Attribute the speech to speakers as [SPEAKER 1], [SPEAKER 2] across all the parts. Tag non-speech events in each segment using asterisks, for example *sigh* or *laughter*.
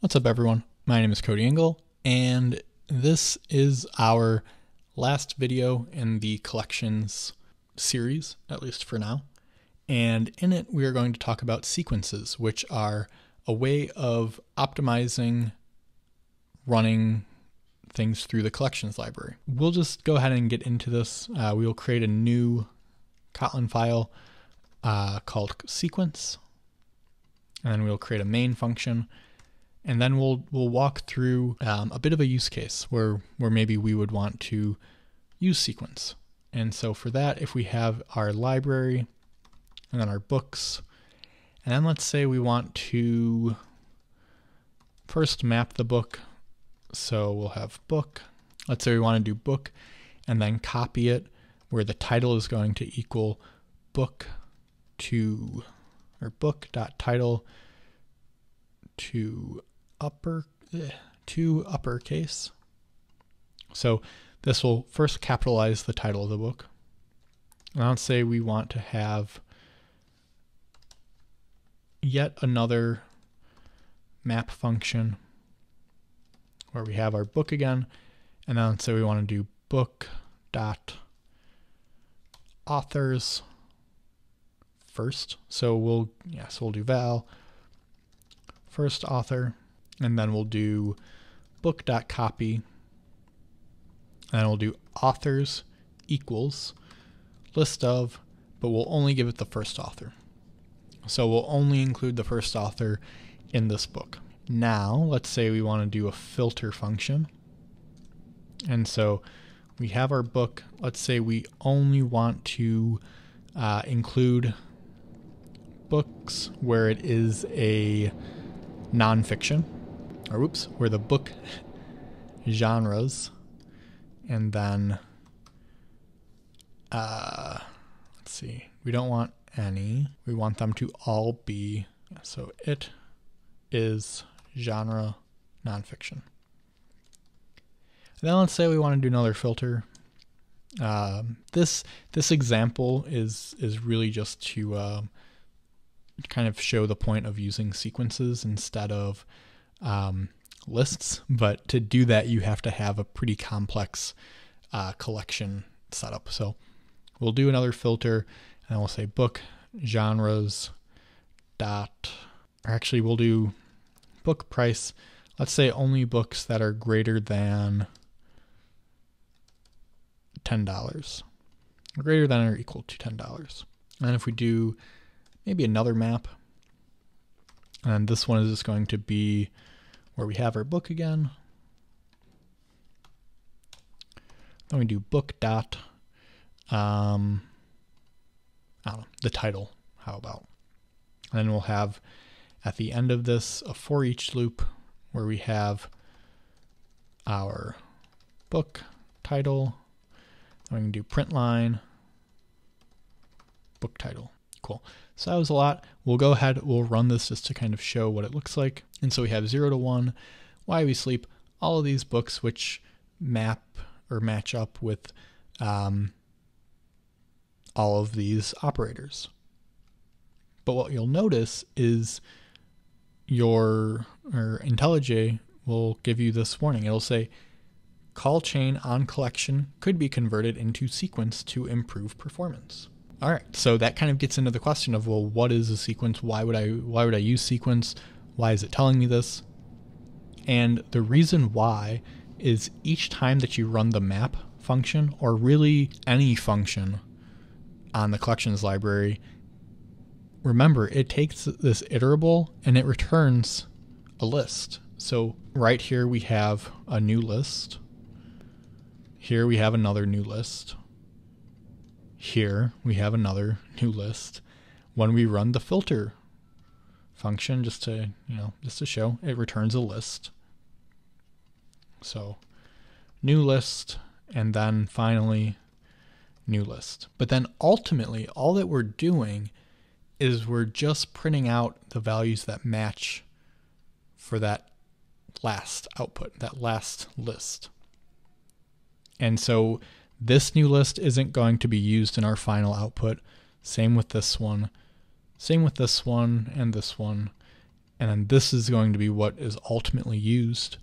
[SPEAKER 1] What's up, everyone? My name is Cody Engel, and this is our last video in the collections series, at least for now. And in it, we are going to talk about sequences, which are a way of optimizing running things through the collections library. We'll just go ahead and get into this. Uh, we will create a new Kotlin file uh, called sequence, and then we'll create a main function and then we'll we'll walk through um, a bit of a use case where where maybe we would want to use sequence. And so for that, if we have our library and then our books, and then let's say we want to first map the book. So we'll have book. Let's say we want to do book and then copy it where the title is going to equal book to or book dot title to upper eh, to uppercase. So this will first capitalize the title of the book. And let's say we want to have yet another map function where we have our book again. And then say we want to do book dot authors first. So we'll yes, yeah, so we'll do val first author and then we'll do book.copy, and we'll do authors equals list of, but we'll only give it the first author. So we'll only include the first author in this book. Now, let's say we want to do a filter function. And so we have our book. Let's say we only want to uh, include books where it is a nonfiction or oops, were the book genres, and then uh, let's see, we don't want any. We want them to all be so it is genre nonfiction. then let's say we want to do another filter. Um, this this example is is really just to uh, kind of show the point of using sequences instead of um, lists, but to do that, you have to have a pretty complex uh, collection setup. So we'll do another filter and we'll say book genres dot, or actually we'll do book price. Let's say only books that are greater than $10 or greater than or equal to $10. And if we do maybe another map, and this one is just going to be where we have our book again. Then we do book dot, um, I don't know, the title. How about? And then we'll have at the end of this a for each loop where we have our book title. Then we can do print line, book title. Cool. So that was a lot. We'll go ahead, we'll run this just to kind of show what it looks like. And so we have 0 to 1, Why We Sleep, all of these books which map or match up with um, all of these operators. But what you'll notice is your or IntelliJ will give you this warning. It'll say call chain on collection could be converted into sequence to improve performance. All right, so that kind of gets into the question of well, what is a sequence? Why would I why would I use sequence? Why is it telling me this? And the reason why is each time that you run the map function or really any function on the collections library, remember it takes this iterable and it returns a list. So right here we have a new list. Here we have another new list. Here we have another new list. When we run the filter function, just to you know, just to show, it returns a list. So new list, and then finally new list. But then ultimately, all that we're doing is we're just printing out the values that match for that last output, that last list. And so this new list isn't going to be used in our final output. Same with this one. Same with this one and this one. And then this is going to be what is ultimately used.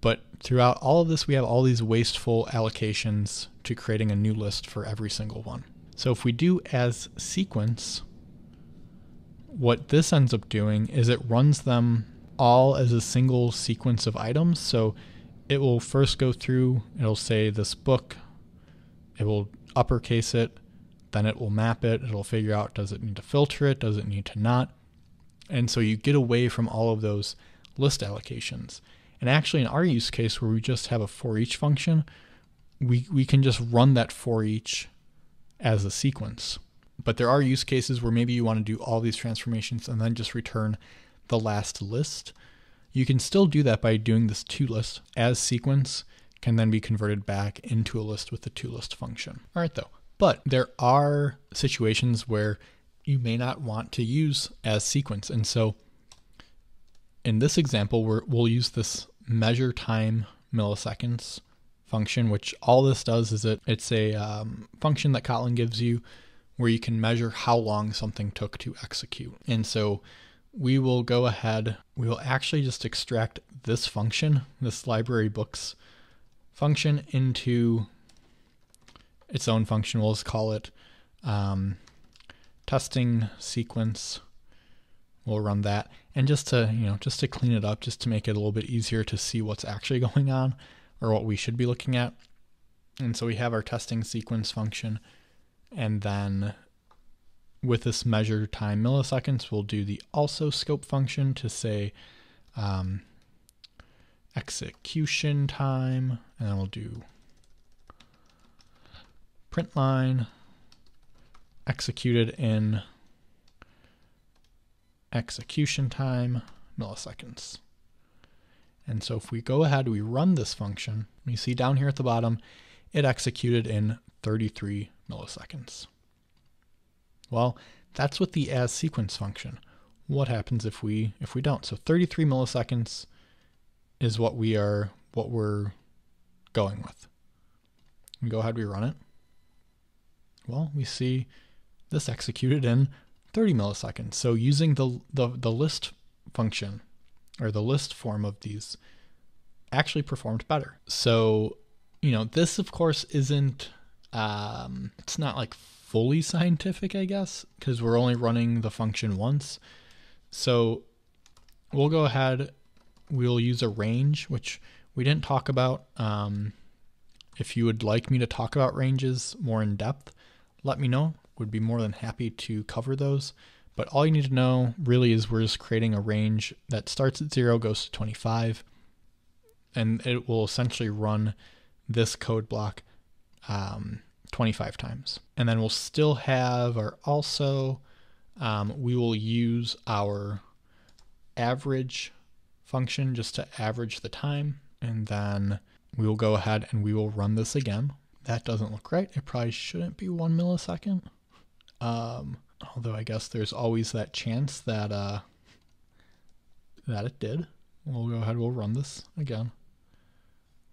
[SPEAKER 1] But throughout all of this, we have all these wasteful allocations to creating a new list for every single one. So if we do as sequence, what this ends up doing is it runs them all as a single sequence of items. So it will first go through, it'll say this book, it will uppercase it, then it will map it, it'll figure out does it need to filter it, does it need to not. And so you get away from all of those list allocations. And actually, in our use case where we just have a for each function, we, we can just run that for each as a sequence. But there are use cases where maybe you want to do all these transformations and then just return the last list. You can still do that by doing this to list as sequence can then be converted back into a list with the to list function. All right, though. But there are situations where you may not want to use as sequence. And so in this example, we will use this measure time milliseconds function, which all this does is it it's a um, function that Kotlin gives you where you can measure how long something took to execute. And so we will go ahead, we will actually just extract this function, this library books function into its own function. We'll just call it um, testing sequence. We'll run that. And just to, you know, just to clean it up, just to make it a little bit easier to see what's actually *laughs* going on or what we should be looking at. And so we have our testing sequence function. And then with this measure time milliseconds, we'll do the also scope function to say um, execution time, and then we'll do print line executed in execution time milliseconds. And so if we go ahead, we run this function, you see down here at the bottom, it executed in 33 milliseconds. Well, that's with the as sequence function. What happens if we if we don't? So 33 milliseconds is what we are what we're going with. We go ahead, we run it. Well, we see this executed in 30 milliseconds. So using the, the, the list function or the list form of these actually performed better. So, you know, this of course isn't, um, it's not like fully scientific, I guess, because we're only running the function once. So we'll go ahead, we'll use a range, which we didn't talk about. Um, if you would like me to talk about ranges more in depth, let me know. Would be more than happy to cover those. But all you need to know really is we're just creating a range that starts at zero, goes to 25, and it will essentially run this code block um, 25 times. And then we'll still have our also, um, we will use our average function just to average the time. And then we will go ahead and we will run this again. That doesn't look right. It probably shouldn't be one millisecond. Um, although I guess there's always that chance that uh, that it did. We'll go ahead. We'll run this again.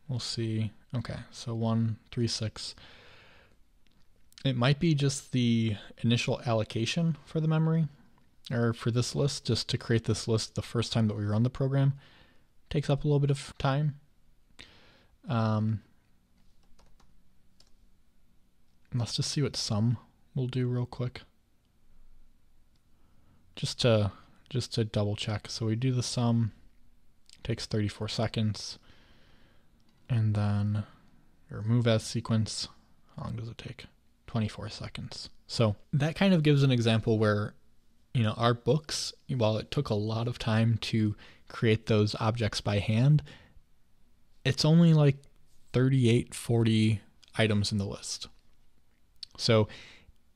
[SPEAKER 1] We'll see. Okay, so one three six. It might be just the initial allocation for the memory, or for this list, just to create this list the first time that we run the program. Takes up a little bit of time. Um, let's just see what sum will do real quick. Just to just to double check. So we do the sum, takes 34 seconds, and then remove as sequence. How long does it take? 24 seconds. So that kind of gives an example where, you know, our books, while it took a lot of time to create those objects by hand, it's only like 38, 40 items in the list. So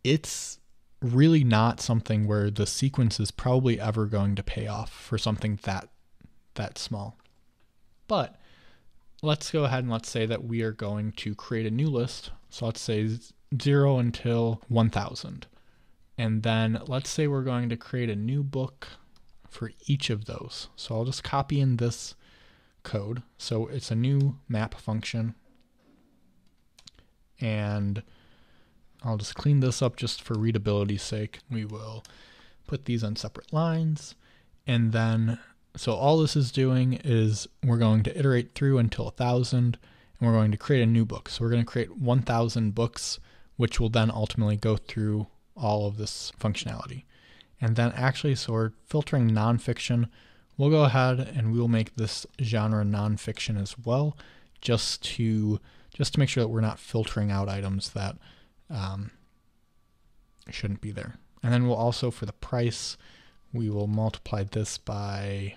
[SPEAKER 1] it's really not something where the sequence is probably ever going to pay off for something that that small. But let's go ahead and let's say that we are going to create a new list. So let's say 0 until 1000. And then let's say we're going to create a new book for each of those. So I'll just copy in this code. So it's a new map function. And I'll just clean this up just for readability's sake. We will put these on separate lines. And then, so all this is doing is we're going to iterate through until a thousand and we're going to create a new book. So we're going to create 1000 books, which will then ultimately go through all of this functionality. And then actually, so we're filtering nonfiction. We'll go ahead and we'll make this genre nonfiction as well, just to just to make sure that we're not filtering out items that um, shouldn't be there. And then we'll also, for the price, we will multiply this by,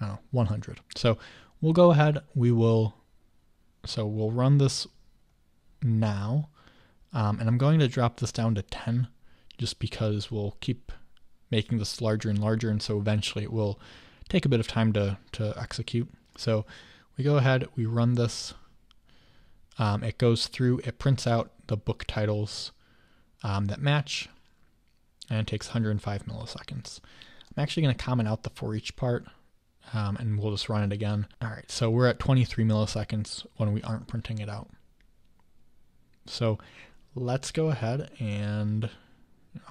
[SPEAKER 1] I don't know, 100. So we'll go ahead, we will, so we'll run this now. Um, and I'm going to drop this down to 10 just because we'll keep making this larger and larger. And so eventually it will take a bit of time to, to execute. So we go ahead, we run this. Um, it goes through, it prints out the book titles um, that match, and it takes 105 milliseconds. I'm actually going to comment out the for each part, um, and we'll just run it again. All right, so we're at 23 milliseconds when we aren't printing it out. So let's go ahead and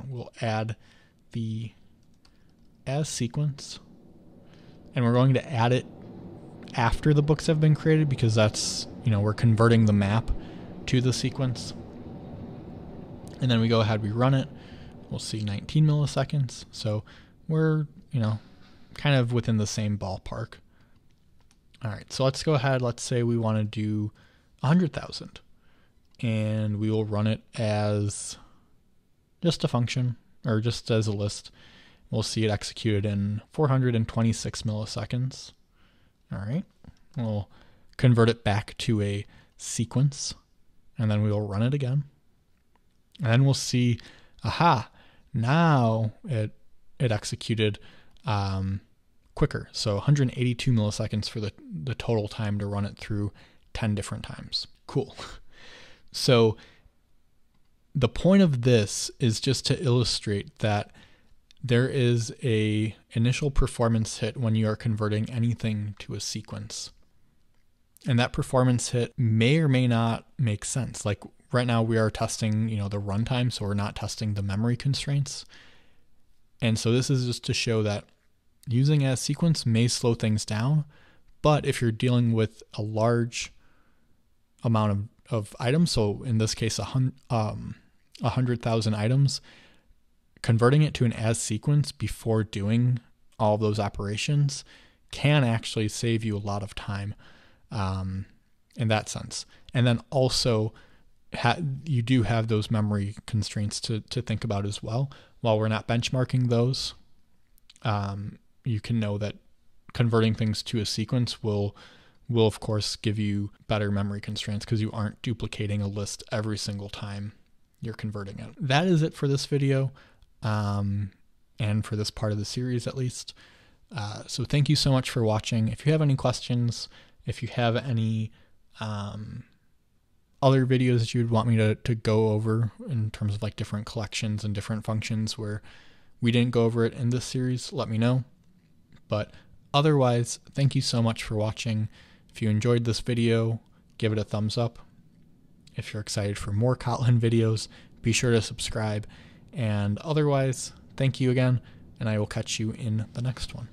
[SPEAKER 1] we'll add the as sequence, and we're going to add it after the books have been created because that's you know we're converting the map to the sequence and then we go ahead, we run it. We'll see 19 milliseconds. So we're, you know, kind of within the same ballpark. All right, so let's go ahead. Let's say we want to do 100,000 and we will run it as just a function or just as a list. We'll see it executed in 426 milliseconds. All right, we'll convert it back to a sequence and then we will run it again. And then we'll see, aha, now it it executed um, quicker. So 182 milliseconds for the, the total time to run it through 10 different times. Cool. *laughs* So the point of this is just to illustrate that there is a initial performance hit when you are converting anything to a sequence. And that performance hit may or may not make sense. Like right now we are testing, you know, the runtime, so we're not testing the memory constraints. And so this is just to show that using a sequence may slow things down, but if you're dealing with a large amount of, of items, so in this case, a um, 100,000 items, converting it to an as sequence before doing all those operations can actually save you a lot of time um, in that sense. And then also, ha- you do have those memory constraints to, to think about as well. While we're not benchmarking those, um, you can know that converting things to a sequence will will of course give you better memory constraints because you aren't duplicating a list every single time you're converting it. That is it for this video, um, and for this part of the series at least. Uh, so thank you so much for watching. If you have any questions, if you have any um, other videos that you'd want me to, to go over in terms of like different collections and different functions where we didn't go over it in this series, let me know. But otherwise, thank you so much for watching. If you enjoyed this video, give it a thumbs up. If you're excited for more Kotlin videos, be sure to subscribe. And otherwise, thank you again, and I will catch you in the next one.